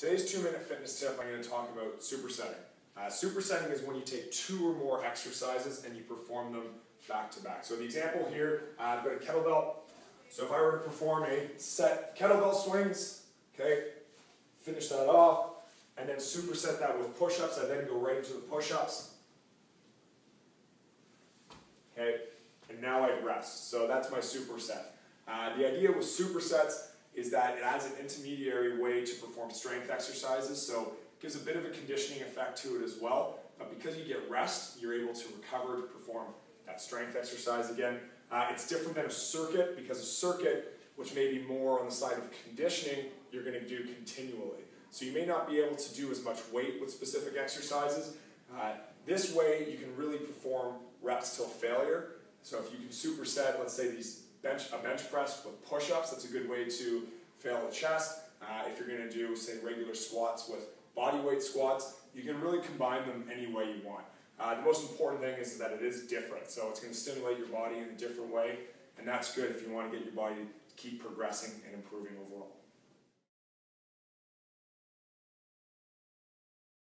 Today's two minute fitness tip, I'm going to talk about supersetting. Uh, supersetting is when you take two or more exercises and you perform them back to back. So the example here, uh, I've got a kettlebell. So if I were to perform a set kettlebell swings, okay, finish that off, and then superset that with push-ups, I then go right into the push-ups. Okay, and now I rest. So that's my superset. Uh, the idea with supersets is that it adds an intermediary way to strength exercises, so it gives a bit of a conditioning effect to it as well. But because you get rest, you're able to recover to perform that strength exercise again. Uh, it's different than a circuit because a circuit, which may be more on the side of conditioning, you're going to do continually. So you may not be able to do as much weight with specific exercises. Uh, this way, you can really perform reps till failure. So if you can superset, let's say these bench, a bench press with push-ups. That's a good way to fail the chest. Uh, if you're going to do, say, regular squats with body weight squats, you can really combine them any way you want. Uh, the most important thing is that it is different. So it's going to stimulate your body in a different way, and that's good if you want to get your body to keep progressing and improving overall.